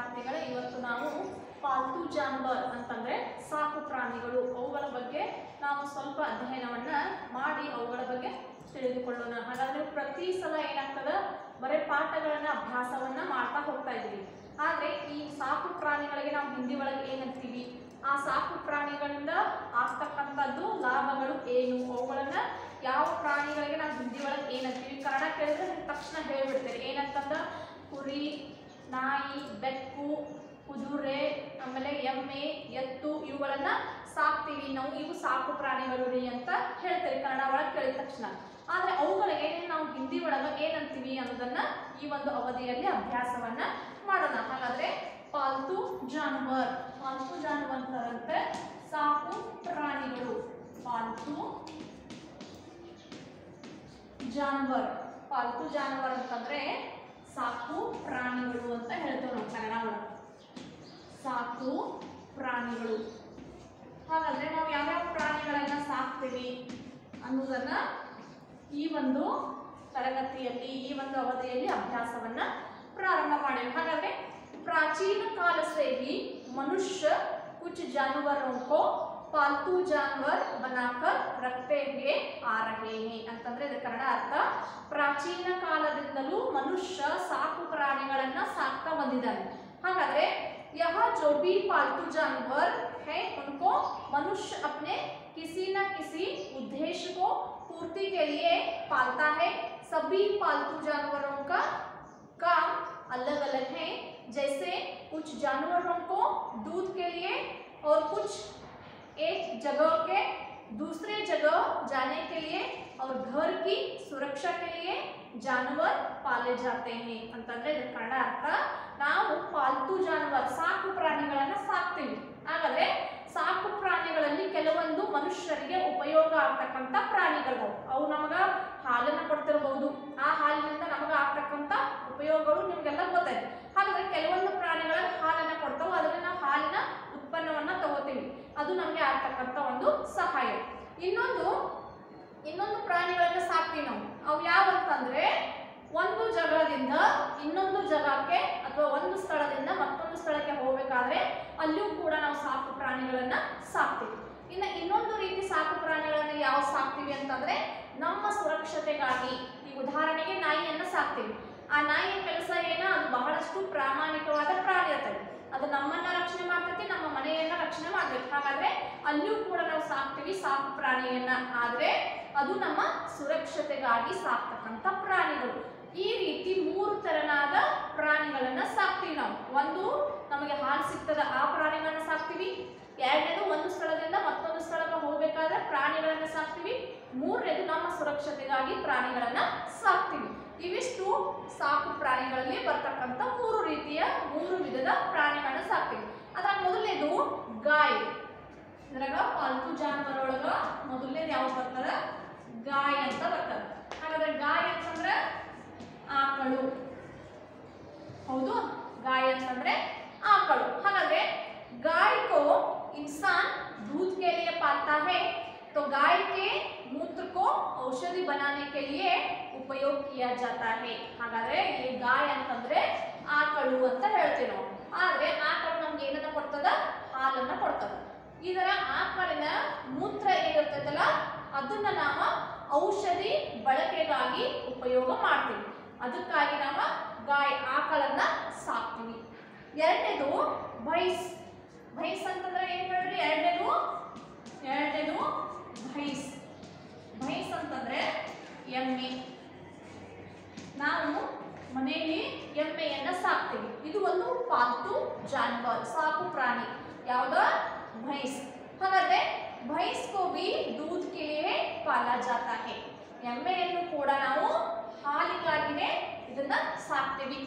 ವಿದ್ಯಾರ್ಥಿಗಳೇ ಇವತ್ತು ನಾವು ಪಾಲ್ತು ಜಾನುವಾರು ಅಂತಂದ್ರೆ ಸಾಕು ಪ್ರಾಣಿಗಳು. ಅವುಗಳ ಬಗ್ಗೆ ನಾವು ಸ್ವಲ್ಪ ಅಧ್ಯಯನವನ್ನ ಮಾಡಿ ಅವುಗಳ ಬಗ್ಗೆ ತಿಳಿದುಕೊಳ್ಳೋಣ. ಹಾಗಾದ್ರೆ ಪ್ರತಿ ಸಲ ಏನಾಗ್ತದ? ಬರೀ ಪಾಠಗಳನ್ನ, ಅಭ್ಯಾಸವನ್ನ ಮಾಡ್ತಾ ಹೋಗ್ತಾ ಇದ್ದೀವಿ ಆದ್ರೆ ಈ ಸಾಕು ಪ್ರಾಣಿಗಳಿಗೆ ನಾವು ಹಿಂದಿ ಒಳಗೆ ಏನಂತೀವಿ ಆ ಸಾಕು ಪ್ರಾಣಿಗಳಿಂದ ಆಗ್ತಕ್ಕಂಥದ್ದು ಲಾಭಗಳು ಏನು? ಅವುಗಳನ್ನ ಯಾವ ಪ್ರಾಣಿಗಳಿಗೆ ನಾವು ಹಿಂದಿ ಒಳಗೆ ಏನಂತೀವಿ ಕನ್ನಡ ಕೇಳಿದ್ರೆ ತಕ್ಷಣ ಹೇಳ್ಬಿಡ್ತೀರಿ ಏನಂತಂದ ಕುರಿ ನಾಯಿ, ಬೆಕ್ಕು, ಕುದುರೆ, ಆಮೇಲೆ ಎಮ್ಮೆ, ಎತ್ತು ಇವುಗಳನ್ನ ಸಾಕ್ತೀವಿ. ನಾವು ಇವು ಸಾಕು ಪ್ರಾಣಿಗಳು ರೀ ಅಂತ ಹೇಳ್ತೇವೆ ಕನ್ನಡ ಒಳಗೆ ಕೇಳಿದ ತಕ್ಷಣ. ಆದ್ರೆ ಏನೇನು ನಾವು ಹಿಂದಿ ಒಳಗೆ ಏನಂತೀವಿ ಅನ್ನೋದನ್ನ ಈ ಒಂದು ಅವಧಿಯಲ್ಲಿ ಅಭ್ಯಾಸವನ್ನ ಮಾಡೋಣ. ಹಾಗಾದ್ರೆ ಪಾಲ್ತು ಜಾನುವರ್. ಪಾಲ್ತು ಜಾನುವಾರು ಅಂತಂದ್ರೆ ಸಾಕು ಪ್ರಾಣಿಗಳು. ಪಾಲ್ತು ಜಾನುವರ್. ಪಾಲ್ತು ಜಾನುವರ್ ಅಂತಂದ್ರೆ ಸಾಕು ಪ್ರಾಣಿಗಳು ಅಂತ ಹೇಳ್ತೇವೆ ನಾವು ಕನ್ನಡ ಒಳಗೆ ಸಾಕು ಪ್ರಾಣಿಗಳು ಹಾಗಾದ್ರೆ ನಾವು ಯಾವ್ಯಾವ ಪ್ರಾಣಿಗಳನ್ನ ಸಾಕ್ತೀವಿ ಅನ್ನೋದನ್ನ ಈ ಒಂದು ತರಗತಿಯಲ್ಲಿ ಈ ಒಂದು ಅವಧಿಯಲ್ಲಿ ಅಭ್ಯಾಸವನ್ನ ಪ್ರಾರಂಭ ಮಾಡಿವೆ ಹಾಗಾದ್ರೆ ಪ್ರಾಚೀನ ಕಾಲ से ही मनुष्य कुछ जानवरों को पालतू जानवर बनाकर रखते हुए आ रहे हैं ಅಂತಂದ್ರೆ ಇದರ ಕನ್ನಡ ಅರ್ಥ ಪ್ರಾಚೀನ ಕಾಲದಿಂದಲೂ ಮನುಷ್ಯ ಸಾಕು ಪ್ರಾಣಿಗಳನ್ನ ಸಾಕ್ತಾ ಬಂದಿದ್ದಾನೆ ಹಾಗಾದ್ರೆ यह जो भी पालतू जानवर है उनको मनुष्य अपने किसी न किसी उद्देश्य को पूर्ति के लिए पालता है सभी पालतू जानवरों का काम अलग अलग है जैसे कुछ जानवरों को दूध के लिए और कुछ एक जगह के दूसरे जगह जाने के लिए और घर की सुरक्षा के लिए जानवर पाले जाते हैं ಅಂತಂದ್ರೆ ಇದರ ಕನ್ನಡ ಅರ್ಥ ನಾವು ಪಾಲ್ತು ಜಾನುವಾರು ಸಾಕು ಪ್ರಾಣಿಗಳನ್ನ ಸಾಕ್ತೀವಿ ಹಾಗಾದ್ರೆ ಸಾಕು ಪ್ರಾಣಿಗಳಲ್ಲಿ ಕೆಲವೊಂದು ಮನುಷ್ಯರಿಗೆ ಉಪಯೋಗ ಆಗ್ತಕ್ಕಂಥ ಪ್ರಾಣಿಗಳು ಅವು ನಮಗ ಹಾಲನ್ನ ಕೊಡ್ತಿರಬಹುದು ಆ ಹಾಲಿನಿಂದ ನಮಗ ಆಗ್ತಕ್ಕಂಥ ಉಪಯೋಗಗಳು ನಿಮ್ಗೆಲ್ಲ ಗೊತ್ತೈತೆ ಹಾಗಾದ್ರೆ ಕೆಲವೊಂದು ಪ್ರಾಣಿಗಳ ಹಾಲನ್ನ ಕೊಡ್ತಾವೆ ಅದರಿಂದ ನಾವು ಹಾಲಿನ ಉತ್ಪನ್ನವನ್ನ ತಗೋತೀವಿ ಅದು ನಮಗೆ ಆಗ್ತಕ್ಕಂಥ ಒಂದು ಇನ್ನೊಂದು ಇನ್ನೊಂದು ಪ್ರಾಣಿಗಳನ್ನ ಸಾಕ್ತೀವಿ ನಾವು. ಅವು ಯಾವಂತಂದ್ರೆ, ಒಂದು ಜಗದಿಂದ ಇನ್ನೊಂದು ಜಗಕ್ಕೆ ಅಥವಾ ಒಂದು ಸ್ಥಳದಿಂದ ಮತ್ತೊಂದು ಸ್ಥಳಕ್ಕೆ ಹೋಗಬೇಕಾದ್ರೆ ಅಲ್ಲಿಯೂ ಕೂಡ ನಾವು ಸಾಕು ಪ್ರಾಣಿಗಳನ್ನ ಸಾಕ್ತೀವಿ. ಇನ್ನು ಇನ್ನೊಂದು ರೀತಿ ಸಾಕು ಪ್ರಾಣಿಗಳನ್ನ ಯಾವ ಸಾಕ್ತೀವಿ ಅಂತಂದ್ರೆ, ನಮ್ಮ ಸುರಕ್ಷತೆಗಾಗಿ ಈ ಉದಾಹರಣೆಗೆ ನಾಯಿಯನ್ನ ಸಾಕ್ತೀವಿ. ಆ ನಾಯಿಯ ಕೆಲಸ ಏನ? ಅದು ಬಹಳಷ್ಟು ಪ್ರಾಮಾಣಿಕವಾದ ಪ್ರಾಣಿ ಇರ್ತದೆ ಅದು ನಮ್ಮನ್ನ ರಕ್ಷಣೆ ಮಾಡ್ತೈತಿ, ನಮ್ಮ ಮನೆಯನ್ನ ರಕ್ಷಣೆ ಮಾಡ್ಬೇಕು ಹಾಗಾದ್ರೆ ಅಲ್ಲಿಯೂ ಕೂಡ ನಾವು ಸಾಕ್ತೀವಿ ಸಾಕು ಪ್ರಾಣಿಯನ್ನ. ಆದ್ರೆ ಅದು ನಮ್ಮ ಸುರಕ್ಷತೆಗಾಗಿ ಸಾಕ್ತಕ್ಕಂಥ ಪ್ರಾಣಿಗಳು. ಈ ರೀತಿ ಮೂರು ತರನಾದ ಪ್ರಾಣಿಗಳನ್ನ ಸಾಕ್ತೀವಿ ನಾವು. ಒಂದು ನಮಗೆ ಹಾಲು ಸಿಗ್ತದ, ಆ ಪ್ರಾಣಿಗಳನ್ನ ಸಾಕ್ತೀವಿ. ಎರಡನೇದು ಒಂದು ಸ್ಥಳದಿಂದ ಮತ್ತೊಂದು ಸ್ಥಳಕ್ಕೆ ಹೋಗ್ಬೇಕಾದ್ರೆ ಪ್ರಾಣಿಗಳನ್ನ ಸಾಕ್ತೀವಿ. ಮೂರನೇದು ನಮ್ಮ ಸುರಕ್ಷತೆಗಾಗಿ ಪ್ರಾಣಿಗಳನ್ನ ಸಾಕ್ತೀವಿ. ಇವಿಷ್ಟು ಸಾಕು ಪ್ರಾಣಿಗಳಲ್ಲಿ ಬರ್ತಕ್ಕಂಥ ಮೂರು ರೀತಿಯ ಮೂರು ವಿಧದ ಪ್ರಾಣಿಗಳನ್ನ ಸಾಕ್ತೀವಿ ಅದ್ರ ಮೊದಲನೇದು ಗಾಯ್ ಇದ್ರಾಗ ಪಾಲ್ತು ಜಾನುವಾರೊಳಗ ಮೊದಲನೇದು ಯಾವ್ದು ಬರ್ತದ ಗಾಯ ಅಂತ ಬರ್ತದ ಹಾಗಾದ್ರೆ ಗಾಯ ಅಂತಂದ್ರೆ ಆಕಳು ಹೌದು गाय ಅಂತಂದ್ರೆ ಆಕಳು ಹಾಗಾದ್ರೆ गाय को इंसान दूध के लिए पालता है तो गाय के मूत्र को औषधि बनाने के लिए ಉಪಯೋಗ किया जाता है ಹಾಗಾದ್ರೆ ಇಲ್ಲಿ ಗಾಯ ಅಂತಂದ್ರೆ ಆಕಳು ಅಂತ ಹೇಳ್ತೀವಿ ನಾವು ಆದ್ರೆ ಆಕಳು ನಮ್ಗೆ ಏನನ್ನ ಕೊಡ್ತದ ಹಾಲನ್ನ ಕೊಡ್ತದ ಇದರ ಆಕಳಿನ ಮೂತ್ರ ಏನಿರ್ತೈತಲ್ಲ ಅದನ್ನ ನಾವು ಔಷಧಿ ಬಳಕೆಗಾಗಿ ಉಪಯೋಗ ಮಾಡ್ತೀವಿ ಅದಕ್ಕಾಗಿ ನಾವು ಗಾಯ ಆಕಳನ್ನ ಸಾಕ್ತೀವಿ ಎರಡನೇದು ಭೈಸ್ ಭೈಸ್ ಅಂತಂದ್ರೆ ಏನ್ ಹೇಳ್ರಿ ಎರಡನೇದು ಎರಡನೇದು ಭೈಸ್ ಭೈಸ್ ಅಂತಂದ್ರೆ ಎಮ್ಮೆ ನಾವು ಮನೆಯಲ್ಲಿ ಎಮ್ಮೆಯನ್ನ ಸಾಕ್ತೀವಿ ಇದು ಒಂದು ಪಾಲ್ತು ಜಾನುವಾರು ಸಾಕು ಪ್ರಾಣಿ ಯಾವ್ದ ಭೈಸ್ ಹಾಗಾದ್ರೆ ಭೈಸ್ ಕೋ ಬಿ दूध के लिए पाला जाता है ಎಮ್ಮೆಯನ್ನು ಕೂಡ ನಾವು ಹಾಲಿಗಾಗಿನೇ ಇದನ್ನ ಸಾಕ್ತೀವಿ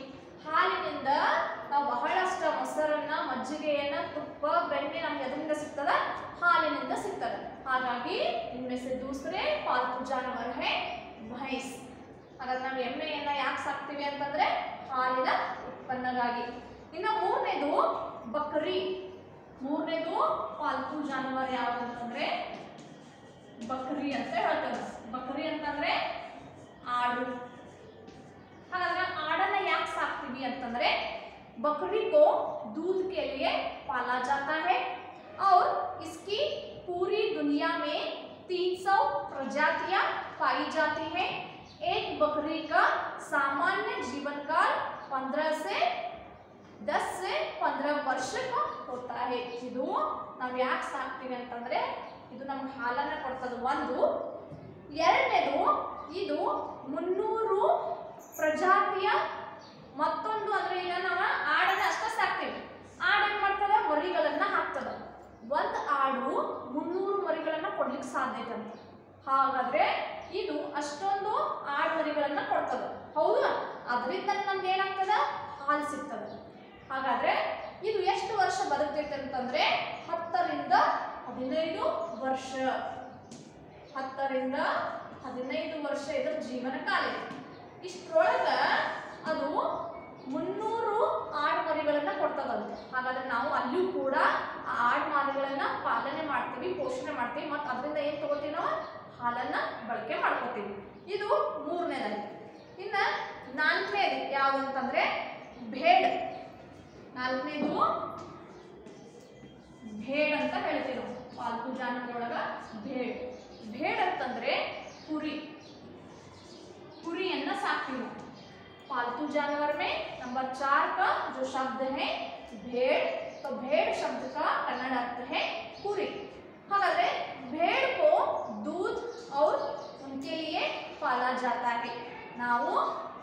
ಹಾಲಿನಿಂದ ನಾವು ಬಹಳಷ್ಟು ಮೊಸರನ್ನ ಮಜ್ಜಿಗೆಯನ್ನ ತುಪ್ಪ ಬೆಣ್ಣೆ ನಮ್ಗೆ ಎದರಿಂದ ಸಿಗ್ತದ ಹಾಲಿನಿಂದ ಸಿಗ್ತದ ಹಾಗಾಗಿ ಇನ್ಮೆ से दूसरे पालतू जानवर है ಭೈಸ್ ಹಾಗಾದ್ರೆ ನಾವು ಎಮ್ಮೆಯನ್ನ ಯಾಕೆ ಸಾಕ್ತೀವಿ ಅಂತಂದ್ರೆ ಹಾಲಿನ ಉತ್ಪನ್ನಗಾಗಿ ಇನ್ನು ಮೂರನೇದು ಬಕ್ರಿ ಮೂರನೇದು ಪಾಲ್ತು ಜಾನುವಾರು ಯಾವ್ದಂತಂದ್ರೆ ಬಕ್ರಿ ಅಂತ ಹೇಳ್ತಾರೆ ಬಕ್ರಿ ಅಂತಂದ್ರೆ ಆಡು ಹಾಗಾದ್ರೆ ಆಡನ್ನ ಯಾಕೆ ಸಾಕ್ತೀವಿ ಅಂತಂದ್ರೆ बकरी को दूध के लिए पाला जाता है और इसकी पूरी दुनिया में 300 प्रजातियां पाई जाती हैं एक बकरी का सामान्य जीवन काल 15 से 10 से 15 ವರ್ಷ ಹೋಗ್ತಾ है ಇದು ನಾವು ಯಾಕೆ ಸಾಕ್ತೀವಿ ಅಂತಂದ್ರೆ ಇದು ನಮ್ಗೆ ಹಾಲನ್ನ ಕೊಡ್ತದೆ ಒಂದು ಎರಡನೇದು ಇದು ಮುನ್ನೂರು ಪ್ರಜಾತಿಯ ಮತ್ತೊಂದು ಅಂದ್ರೆ ಈಗ ನಾವು ಆಡನ್ನ ಅಷ್ಟ ಸಾಕ್ತೀವಿ ಆಡ್ ಏನ್ ಮಾಡ್ತದ ಮರಿಗಳನ್ನ ಹಾಕ್ತದ ಒಂದ್ ಆಡು ಮುನ್ನೂರು ಮರಿಗಳನ್ನ ಕೊಡ್ಲಿಕ್ಕೆ ಸಾಧ್ಯತೆ ಅಂತ ಹಾಗಾದ್ರೆ ಇದು ಅಷ್ಟೊಂದು ಆಡ್ಮರಿಗಳನ್ನ ಕೊಡ್ತದೆ. ಹೌದು? ಅದರಿಂದ ನಮ್ಗೆ ಏನಾಗ್ತದ? ಹಾಲು ಸಿಗ್ತದೆ. ಹಾಗಾದ್ರೆ ಇದು ಎಷ್ಟು ವರ್ಷ ಬದುಕ್ತೈತೆ ಅಂತಂದ್ರೆ ಹತ್ತರಿಂದ ಹದಿನೈದು ವರ್ಷ. ಹತ್ತರಿಂದ ಹದಿನೈದು ವರ್ಷ ಇದರ ಜೀವನ ಕಾಲ ಇಷ್ಟರೊಳಗ ಅದು ಮುನ್ನೂರು ಆಡ್ಮರಿಗಳನ್ನ ಕೊಡ್ತದಂತೆ ಹಾಗಾದ್ರೆ ನಾವು ಅಲ್ಲಿಯೂ ಕೂಡ ಆ ಆಡುಮಾರಿಗಳನ್ನ ಪಾಲನೆ ಮಾಡ್ತೀವಿ, ಪೋಷಣೆ ಮಾಡ್ತೀವಿ, ಮತ್ತು ಅದರಿಂದ ಏನು ತಗೋತೀವಿ ನಾವು? ಹಾಲನ್ನ ಬಳಕೆ ಮಾಡ್ಕೋತೀವಿ ಇದು ಮೂರನೇದಾಗಿ ಇನ್ನ ನಾಲ್ಕನೇದು ಯಾವುದು ಅಂತಂದ್ರೆ ಭೇಡ್ ನಾಲ್ಕನೇದು ಭೇಡ್ ಅಂತ ಹೇಳ್ತೀವಿ ನಾವು ಪಾಲ್ತು ಜಾನುವಾರೊಳಗ ಭೇಡ್ ಭೇಡ್ ಅಂತಂದ್ರೆ ಕುರಿ कुरियन साक्ती हूँ पालतू जानवर में नंबर चार का जो शब्द है भेड़ तो भेड़ शब्द का कन्नड़ अर्थ है कुरी हालांकि भेड़ को दूध और उनके लिए पाला जाता है ನಾವು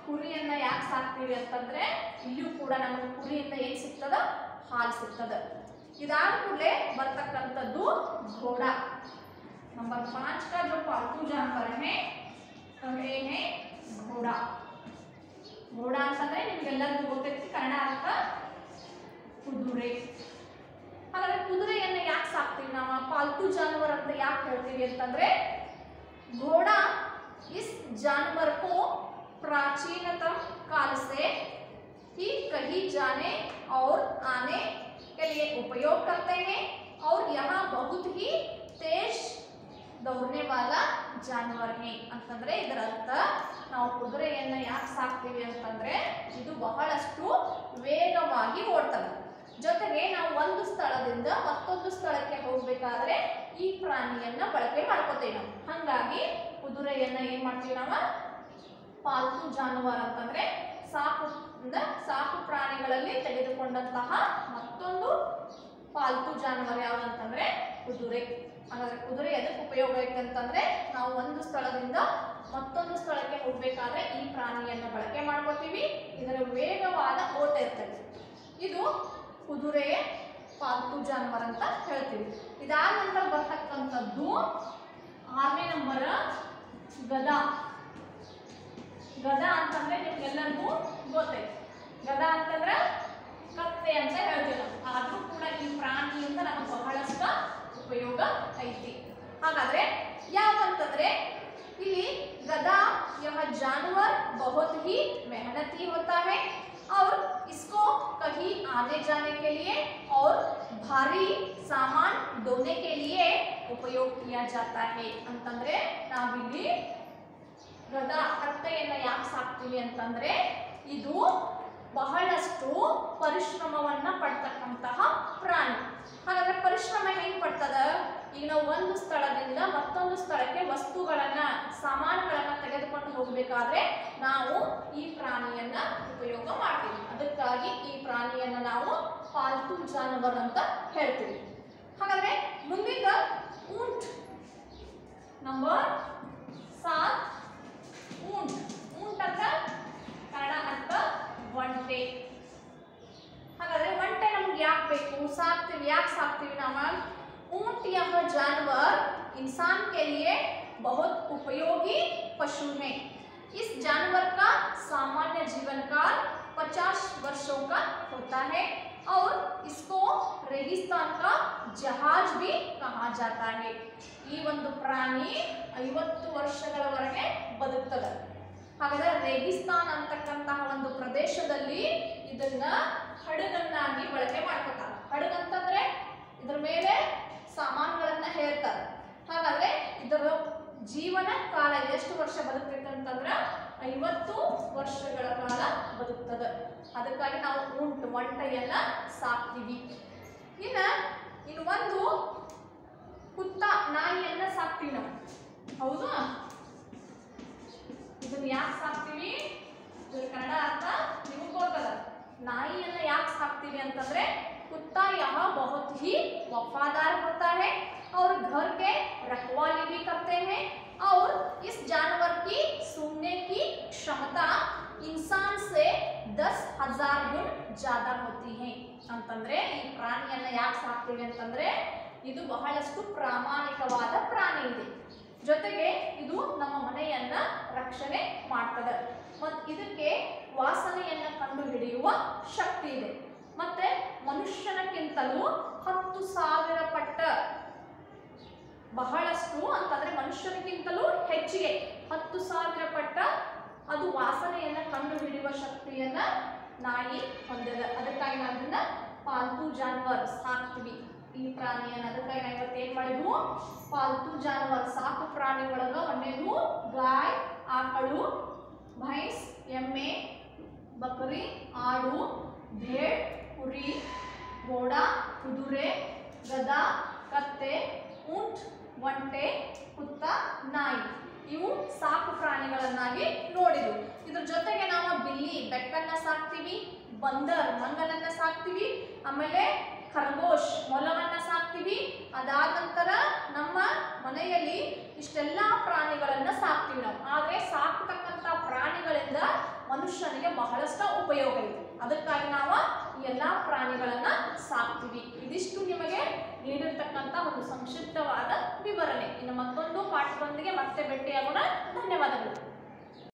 ಕುರಿಯನ್ನ ಯಾಕೆ ಸಾಕ್ತೀವಿ ಅಂತಂದ್ರೆ ಇಲ್ಲಿಯೂ ಕೂಡ ನಮಗೆ ಕುರಿಯಿಂದ ಏನ್ ಸಿಗ್ತದ ಹಾಲು ಸಿಗ್ತದ ಇದಾದ ಕೂಡಲೇ ಬರ್ತಕ್ಕಂಥದ್ದು ಘೋಡ ನಂಬರ್ पाँच का जो पालतू जानवर है तो ये है घोड़ा ಘೋಡ ಅಂತಂದ್ರೆ ನಿಮ್ಗೆಲ್ಲರಿಗೂ ಗೊತ್ತೈತಿ ಕನ್ನಡ ಅರ್ಥ ಕುದುರೆ ಹಾಗಾದ್ರೆ ಕುದುರೆಯನ್ನ ಯಾಕೆ ಸಾಕ್ತೀವಿ ನಾವು ಪಾಲ್ತು ಜಾನುವಾರು ಅಂತ ಯಾಕೆ ಹೇಳ್ತೀವಿ ಅಂತಂದ್ರೆ घोड़ा इस जानवर को प्राचीनतम काल से ही कहीं जाने और आने के लिए उपयोग करते हैं और यहाँ बहुत ही तेज ದೌರ್ನೆ ವಾಲ ಜಾನುವಾರು ಹೇ ಅಂತಂದ್ರೆ ಇದರ ಅರ್ಥ ನಾವು ಕುದುರೆಯನ್ನ ಯಾಕೆ ಸಾಕ್ತೀವಿ ಅಂತಂದ್ರೆ ಇದು ಬಹಳಷ್ಟು ವೇಗವಾಗಿ ಓಡ್ತದೆ ಜೊತೆಗೆ ನಾವು ಒಂದು ಸ್ಥಳದಿಂದ ಮತ್ತೊಂದು ಸ್ಥಳಕ್ಕೆ ಹೋಗ್ಬೇಕಾದ್ರೆ ಈ ಪ್ರಾಣಿಯನ್ನ ಬಳಕೆ ಮಾಡ್ಕೋತೀವಿ ನಾವು. ಹಂಗಾಗಿ ಕುದುರೆಯನ್ನ ಏನ್ ಮಾಡ್ತೀವಿ ನಾವು? ಪಾಲ್ತು ಜಾನುವಾರು ಅಂತಂದ್ರೆ ಸಾಕು ಸಾಕು ಪ್ರಾಣಿಗಳಲ್ಲಿ ತೆಗೆದುಕೊಂಡಂತಹ ಮತ್ತೊಂದು ಪಾಲ್ತು ಜಾನುವಾರು ಯಾವ್ದಂತಂದ್ರೆ ಕುದುರೆ. ಹಾಗಾದ್ರೆ ಕುದುರೆ ಅದಕ್ಕೆ ಉಪಯೋಗ ನಾವು ಒಂದು ಸ್ಥಳದಿಂದ ಮತ್ತೊಂದು ಸ್ಥಳಕ್ಕೆ ಹೋಗ್ಬೇಕಾದ್ರೆ ಈ ಪ್ರಾಣಿಯನ್ನ ಬಳಕೆ ಮಾಡ್ಕೋತೀವಿ. ಇದರ ವೇಗವಾದ ಓಟ ಇರ್ತದೆ. ಇದು ಕುದುರೆಯ ಪಾಲ್ತು ಜಾನುವಾರು ಅಂತ ಹೇಳ್ತೀವಿ ಇದಾದ ನಂತರ ಬರ್ತಕ್ಕಂಥದ್ದು ಆರನೇ ನಂಬರ್ ಗದಾ ಗದಾ ಅಂತಂದ್ರೆ ನಿಮ್ಗೆಲ್ಲರಿಗೂ ಗೊತ್ತೈತೆ ಗದಾ ಅಂತಂದ್ರೆ ಕತ್ತೆ ಅಂತ ಹೇಳ್ತೀವಿ ನಾವು ಆದ್ರೂ ಕೂಡ ಈ ಪ್ರಾಣಿಯಿಂದ ನಮಗೆ ಬಹಳಷ್ಟು ಉಪಯೋಗ ಐತಿ ಹಾಗಾದ್ರೆ ಯಾವಂತಂದ್ರೆ ಇಲ್ಲಿ गधा यह जानवर बहुत ही मेहनती होता है और इसको कहीं आने जाने के लिए और भारी सामान ढोने के लिए उपयोग किया जाता है ಅಂತಂದ್ರೆ ನಾವಿಲ್ಲಿ ಗದ ಕತ್ತೆಯನ್ನ ಯಾಕೆ ಸಾಕ್ತೀವಿ ಅಂತಂದ್ರೆ ಇದು ಬಹಳಷ್ಟು ಪರಿಶ್ರಮವನ್ನ ಪಡ್ತಕ್ಕಂತಹ ಪ್ರಾಣಿ ಹಾಗಾದ್ರೆ ಪರಿಶ್ರಮ ಹೆಂಗ್ ಪಡ್ತದ ಈಗ ನಾವು ಒಂದು ಸ್ಥಳದಿಂದ ಮತ್ತೊಂದು ಸ್ಥಳಕ್ಕೆ ವಸ್ತುಗಳನ್ನ, ಸಾಮಾನುಗಳನ್ನ ತೆಗೆದುಕೊಂಡು ಹೋಗಬೇಕಾದ್ರೆ ನಾವು ಈ ಪ್ರಾಣಿಯನ್ನ ಉಪಯೋಗ ಮಾಡ್ತೀವಿ. ಅದಕ್ಕಾಗಿ ಈ ಪ್ರಾಣಿಯನ್ನ ನಾವು ಪಾಲ್ತು ಜಾನುವರ್ ಅಂತ ಹೇಳ್ತೀವಿ. ಹಾಗಾದ್ರೆ ಮುಂದಿನ ಊಂಟ್ ನಂಬರ್ ಸಾತ್. ಊಂಟ್ ಊಂಟ್ ಅಂತ ಕನ್ನಡ ಅಂತ ಒಂಟೆ. ಹಾಗಾದ್ರೆ ಒಂಟೆ ನಮ್ಗೆ ಯಾಕೆ ಬೇಕು? ಸಾಕ್ತೀವಿ, ಯಾಕೆ ಸಾಕ್ತೀವಿ ನಾವು? जानवर इंसान के लिए बहुत उपयोगी पशु है इस जानवर का सामान्य जीवन काल 50 वर्षों का होता है और इसको रेगिस्तान का जहाज भी कहा जाता है ಈ ಒಂದು ಪ್ರಾಣಿ ಐವತ್ತು ವರ್ಷಗಳವರೆಗೆ ಬದುಕ್ತದೆ ಹಾಗಾದ್ರೆ ರೇಗಿಸ್ತಾನ್ ಅಂತಕ್ಕಂತಹ ಒಂದು ಪ್ರದೇಶದಲ್ಲಿ ಇದನ್ನ ಹಡಗನ್ನಾಗಿ ಬಳಕೆ ಮಾಡ್ಕೊತಾರೆ ಹಡಗಂತಂದ್ರೆ ಇದ್ರ ಮೇಲೆ ಸಾಮಾನುಗಳನ್ನ ಹೇಳ್ತಾರೆ. ಹಾಗಾದ್ರೆ ಇದರ ಜೀವನ ಕಾಲ ಎಷ್ಟು ವರ್ಷ ಬದುಕಬೇಕಂತಂದ್ರ ಐವತ್ತು ವರ್ಷಗಳ ಕಾಲ ಬದುಕ್ತದ. ಅದಕ್ಕಾಗಿ ನಾವು ಉಂಟು ಒಂಟೆಯನ್ನ ಸಾಕ್ತೀವಿ. ಇನ್ನ, ಇನ್ನು ಒಂದು ಕುತ್ತ ನಾಯಿಯನ್ನ ಸಾಕ್ತೀವಿ ನಾವು. ಹೌದಾ? ಇದನ್ನ ಯಾಕೆ ಸಾಕ್ತೀವಿ? ಕನ್ನಡ ಅರ್ಥ ನಿಮಗೆ ಗೊತ್ತದ ನಾಯಿಯನ್ನ ಯಾಕೆ ಸಾಕ್ತೀವಿ ಅಂತಂದ್ರೆ कुत्ता यहाँ बहुत ही वफादार होता है और घर के रखवाली भी करते हैं और इस जानवर की सूंघने की क्षमता इंसान से दस हजार गुण ज्यादा होती है ಅಂತಂದ್ರೆ ಈ ಪ್ರಾಣಿಯನ್ನ ಯಾಕೆ ಸಾಕ್ತೀವಿ ಅಂತಂದ್ರೆ ಇದು ಬಹಳಷ್ಟು ಪ್ರಾಮಾಣಿಕವಾದ ಪ್ರಾಣಿ ಇದೆ ಜೊತೆಗೆ ಇದು ನಮ್ಮ ಮನೆಯನ್ನ ರಕ್ಷಣೆ ಮಾಡ್ತದೆ ಮತ್ತು ಇದಕ್ಕೆ ವಾಸನೆಯನ್ನ ಕಂಡು ಹಿಡಿಯುವ ಶಕ್ತಿ ಇದೆ ಮತ್ತೆ ಮನುಷ್ಯನಕ್ಕಿಂತಲೂ ಹತ್ತು ಸಾವಿರ ಪಟ್ಟ ಬಹಳಷ್ಟು ಅಂತಂದ್ರೆ ಮನುಷ್ಯನಿಗಿಂತಲೂ ಹೆಚ್ಚಿಗೆ. ಹತ್ತು ಸಾವಿರ ಪಟ್ಟ ಅದು ವಾಸನೆಯನ್ನ ಕಂಡು ಹಿಡಿಯುವ ಶಕ್ತಿಯನ್ನ ನಾಯಿ ಹೊಂದಿದೆ. ಅದಕ್ಕಾಗಿ ನಾವು ಪಾಲ್ತು ಜಾನುವಾರು ಸಾಕ್ತೀವಿ. ಈ ಪ್ರಾಣಿಯನ್ನ ಅದಕ್ಕಾಗಿ ನಾವು ಇವತ್ತು ಏನ್ ಮಾಡಿದ್ವು? ಪಾಲ್ತು ಜಾನುವಾರು, ಸಾಕು ಪ್ರಾಣಿಗಳನ್ನ ಒಂದೇನು ಗಾಯ್, ಆಕಳು ಭೈಸ್ ಎಮ್ಮೆ, ಬಕರಿ, ಆಡು ಕುರಿ ಘೋಡ ಕುದುರೆ, ಗದ, ಕತ್ತೆ, ಊಂಟ್, ಒಂಟೆ, ಕುತ್ತ, ನಾಯಿ. ಇವು ಸಾಕು ಪ್ರಾಣಿಗಳನ್ನಾಗಿ ನೋಡಿದ್ವು. ಇದ್ರ ಜೊತೆಗೆ ನಾವು ಬಿಲ್ಲಿ, ಬೆಕ್ಕನ್ನ ಸಾಕ್ತೀವಿ, ಬಂದರ್, ಮಂಗನನ್ನ ಸಾಕ್ತೀವಿ, ಆಮೇಲೆ ಖರ್ಗೋಶ್, ಮೊಲವನ್ನ ಸಾಕ್ತೀವಿ. ಅದಾದ ನಂತರ ನಮ್ಮ ಮನೆಯಲ್ಲಿ ಇಷ್ಟೆಲ್ಲ ಪ್ರಾಣಿಗಳನ್ನ ಸಾಕ್ತೀವಿ ನಾವು. ಆದ್ರೆ ಸಾಕ್ತಕ್ಕಂಥ ಪ್ರಾಣಿಗಳಿಂದ ಮನುಷ್ಯನಿಗೆ ಬಹಳಷ್ಟು ಉಪಯೋಗ ಇದೆ. ಅದಕ್ಕಾಗಿ ನಾವು ಎಲ್ಲಾ ಪ್ರಾಣಿಗಳನ್ನ ಸಾಕ್ತೀವಿ. ಇದಿಷ್ಟು ನಿಮಗೆ ನೀಡಿರ್ತಕ್ಕಂಥ ಒಂದು ಸಂಕ್ಷಿಪ್ತವಾದ ವಿವರಣೆ. ಇನ್ನು ಮತ್ತೊಂದು ಪಾಠದೊಂದಿಗೆ ಮತ್ತೆ ಭೇಟಿಯಾಗೋಣ. ಧನ್ಯವಾದಗಳು.